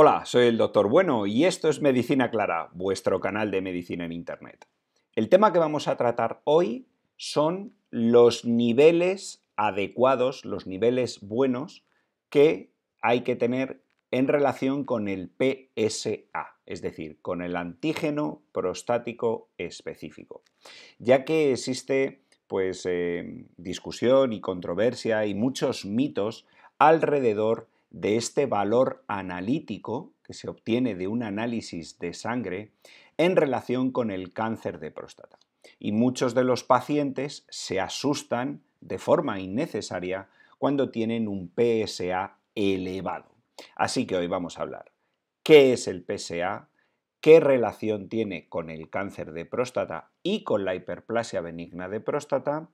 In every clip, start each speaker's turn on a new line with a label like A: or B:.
A: Hola, soy el Doctor Bueno y esto es Medicina Clara, vuestro canal de medicina en Internet. El tema que vamos a tratar hoy son los niveles adecuados, los niveles buenos que hay que tener en relación con el PSA, es decir, con el antígeno prostático específico, ya que existe pues eh, discusión y controversia y muchos mitos alrededor de este valor analítico que se obtiene de un análisis de sangre en relación con el cáncer de próstata. Y muchos de los pacientes se asustan de forma innecesaria cuando tienen un PSA elevado. Así que hoy vamos a hablar qué es el PSA, qué relación tiene con el cáncer de próstata y con la hiperplasia benigna de próstata,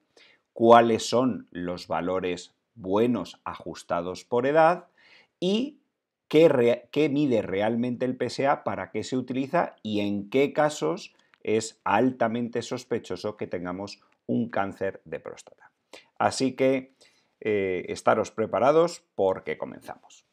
A: cuáles son los valores buenos ajustados por edad y qué, mide realmente el PSA, para qué se utiliza y en qué casos es altamente sospechoso que tengamos un cáncer de próstata. Así que eh, estaros preparados porque comenzamos.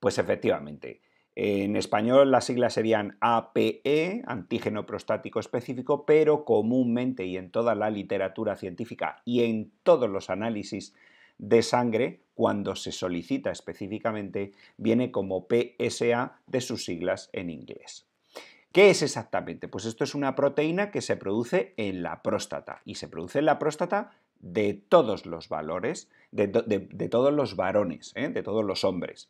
A: Pues efectivamente, en español las siglas serían APE, antígeno prostático específico, pero comúnmente y en toda la literatura científica y en todos los análisis de sangre, cuando se solicita específicamente, viene como PSA de sus siglas en inglés. ¿Qué es exactamente? Pues esto es una proteína que se produce en la próstata y se produce en la próstata de todos los valores, de, todos los varones, ¿eh? de todos los hombres.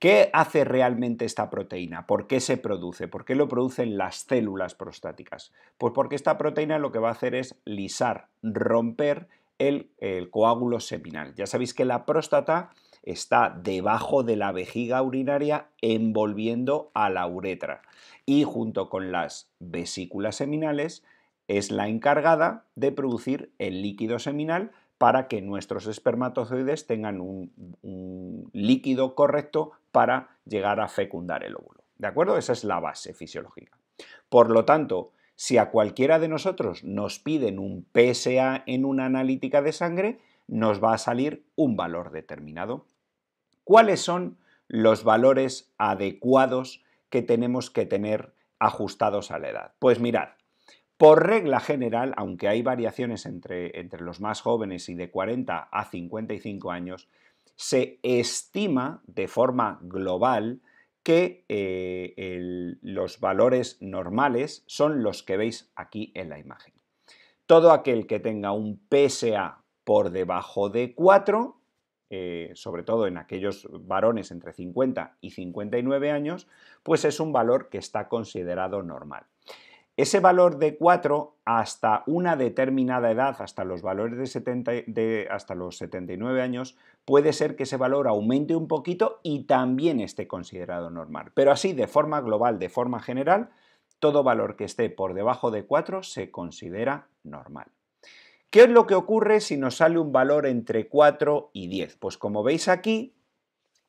A: ¿Qué hace realmente esta proteína? ¿Por qué se produce? ¿Por qué lo producen las células prostáticas? Pues porque esta proteína lo que va a hacer es lisar, romper el, coágulo seminal. Ya sabéis que la próstata está debajo de la vejiga urinaria envolviendo a la uretra y junto con las vesículas seminales es la encargada de producir el líquido seminal para que nuestros espermatozoides tengan un, líquido correcto para llegar a fecundar el óvulo. ¿De acuerdo? Esa es la base fisiológica. Por lo tanto, si a cualquiera de nosotros nos piden un PSA en una analítica de sangre, nos va a salir un valor determinado. ¿Cuáles son los valores adecuados que tenemos que tener ajustados a la edad? Pues mirad, por regla general, aunque hay variaciones entre, entre, los más jóvenes y de 40 a 55 años, se estima de forma global que eh, los valores normales son los que veis aquí en la imagen. Todo aquel que tenga un PSA por debajo de 4, eh, sobre todo en aquellos varones entre 50 y 59 años, pues es un valor que está considerado normal. Ese valor de 4 hasta una determinada edad, hasta los valores de, 70, de, hasta los 79 años, puede ser que ese valor aumente un poquito y también esté considerado normal. Pero así, de forma global, de forma general, todo valor que esté por debajo de 4 se considera normal. ¿Qué es lo que ocurre si nos sale un valor entre 4 y 10? Pues como veis aquí,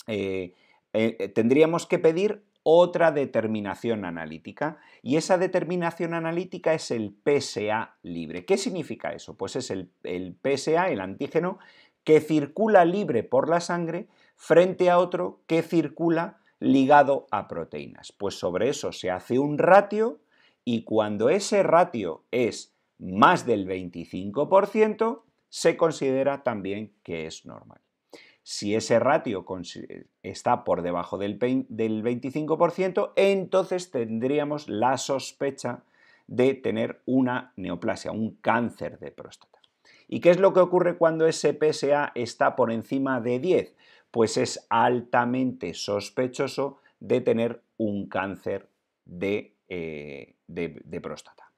A: eh, eh, tendríamos que pedir otra determinación analítica y esa determinación analítica es el PSA libre. ¿Qué significa eso? Pues es el, PSA, el antígeno, que circula libre por la sangre frente a otro que circula ligado a proteínas. Pues sobre eso se hace un ratio y cuando ese ratio es más del 25%, se considera también que es normal. Si ese ratio está por debajo del 25%, entonces tendríamos la sospecha de tener una neoplasia, un cáncer de próstata. ¿Y qué es lo que ocurre cuando ese PSA está por encima de 10? Pues es altamente sospechoso de tener un cáncer de, eh, de próstata.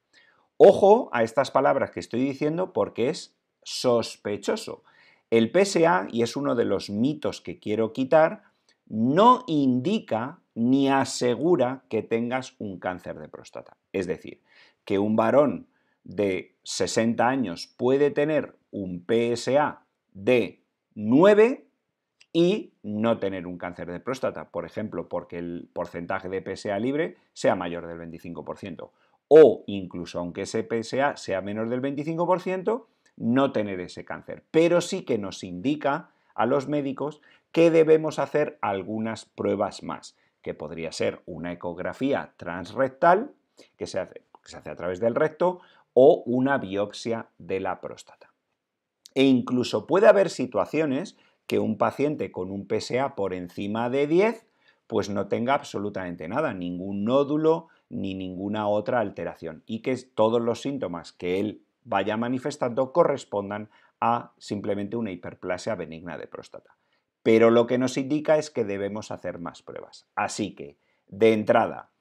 A: Ojo a estas palabras que estoy diciendo porque es sospechoso. El PSA, y es uno de los mitos que quiero quitar, no indica ni asegura que tengas un cáncer de próstata. Es decir, que un varón de 60 años puede tener un PSA de 9 y no tener un cáncer de próstata, por ejemplo, porque el porcentaje de PSA libre sea mayor del 25%. O incluso aunque ese PSA sea menor del 25%, no tener ese cáncer, pero sí que nos indica a los médicos que debemos hacer algunas pruebas más. que podría ser una ecografía transrectal, que se hace, que se hace a través del recto, o una biopsia de la próstata. E incluso puede haber situaciones que un paciente con un PSA por encima de 10 pues no tenga absolutamente nada, ningún nódulo ni ninguna otra alteración y que todos los síntomas que él vaya manifestando correspondan a simplemente una hiperplasia benigna de próstata. Pero lo que nos indica es que debemos hacer más pruebas. Así que, de entrada,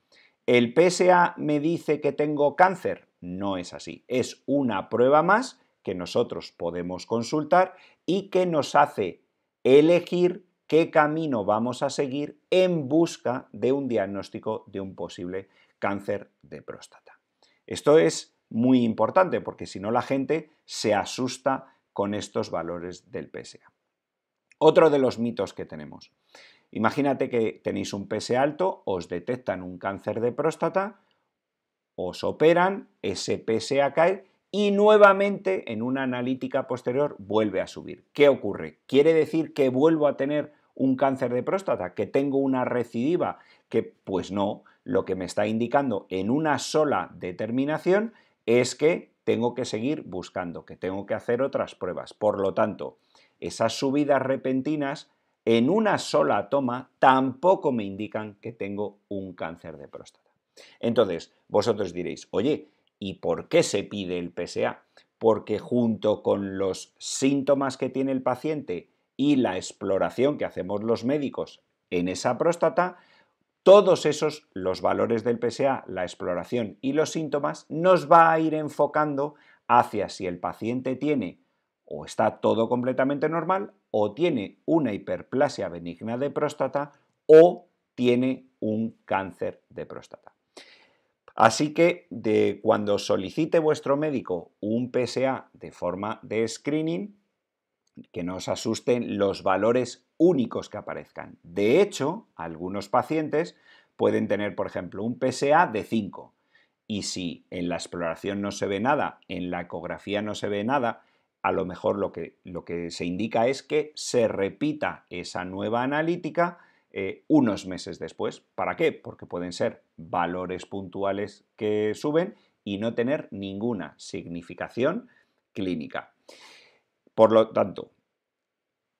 A: ¿el PSA me dice que tengo cáncer? No es así. Es una prueba más que nosotros podemos consultar y que nos hace elegir qué camino vamos a seguir en busca de un diagnóstico de un posible cáncer de próstata. Esto es muy importante porque si no la gente se asusta con estos valores del PSA. Otro de los mitos que tenemos. Imagínate que tenéis un PSA alto, os detectan un cáncer de próstata, os operan, ese PSA cae y nuevamente en una analítica posterior vuelve a subir. ¿Qué ocurre? ¿Quiere decir que vuelvo a tener un cáncer de próstata, que tengo una recidiva? Que pues no, lo que me está indicando en una sola determinación es que tengo que seguir buscando, que tengo que hacer otras pruebas. Por lo tanto, esas subidas repentinas en una sola toma tampoco me indican que tengo un cáncer de próstata. Entonces, vosotros diréis, oye, ¿Y por qué se pide el PSA? Porque junto con los síntomas que tiene el paciente y la exploración que hacemos los médicos en esa próstata, todos esos, los valores del PSA, la exploración y los síntomas, nos va a ir enfocando hacia si el paciente tiene o está todo completamente normal o tiene una hiperplasia benigna de próstata o tiene un cáncer de próstata. Así que de cuando solicite vuestro médico un PSA de forma de screening, que no os asusten los valores únicos que aparezcan. De hecho, algunos pacientes pueden tener, por ejemplo, un PSA de 5 y si en la exploración no se ve nada, en la ecografía no se ve nada, a lo mejor lo que, lo que se indica es que se repita esa nueva analítica eh, unos meses después. ¿Para qué? Porque pueden ser valores puntuales que suben y no tener ninguna significación clínica. Por lo tanto,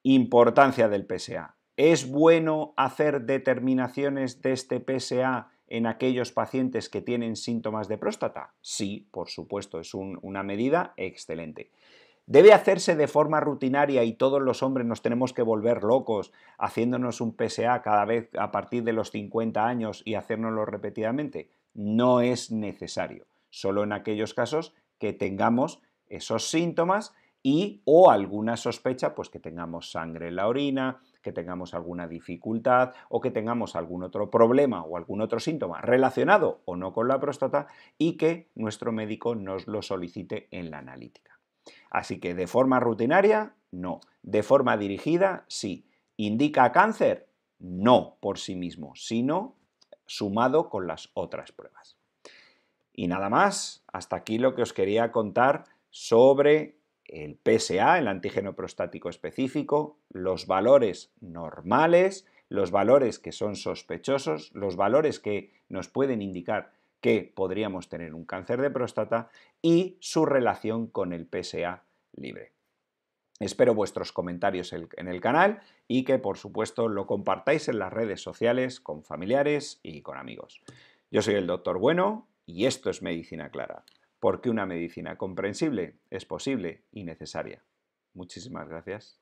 A: importancia del PSA. ¿Es bueno hacer determinaciones de este PSA en aquellos pacientes que tienen síntomas de próstata? Sí, por supuesto, es una medida excelente. Debe hacerse de forma rutinaria y todos los hombres nos tenemos que volver locos haciéndonos un PSA cada vez a partir de los 50 años y hacérnoslo repetidamente. No es necesario, solo en aquellos casos que tengamos esos síntomas y o alguna sospecha, pues que tengamos sangre en la orina, que tengamos alguna dificultad o que tengamos algún otro problema o algún otro síntoma relacionado o no con la próstata y que nuestro médico nos lo solicite en la analítica. Así que de forma rutinaria, no. De forma dirigida, sí. ¿Indica cáncer? No por sí mismo, sino sumado con las otras pruebas. Y nada más, hasta aquí lo que os quería contar sobre el PSA, el antígeno prostático específico, los valores normales, los valores que son sospechosos, los valores que nos pueden indicar que podríamos tener un cáncer de próstata y su relación con el PSA libre. Espero vuestros comentarios en el canal y que por supuesto lo compartáis en las redes sociales con familiares y con amigos. Yo soy el doctor Bueno y esto es Medicina Clara, porque una medicina comprensible es posible y necesaria. Muchísimas gracias.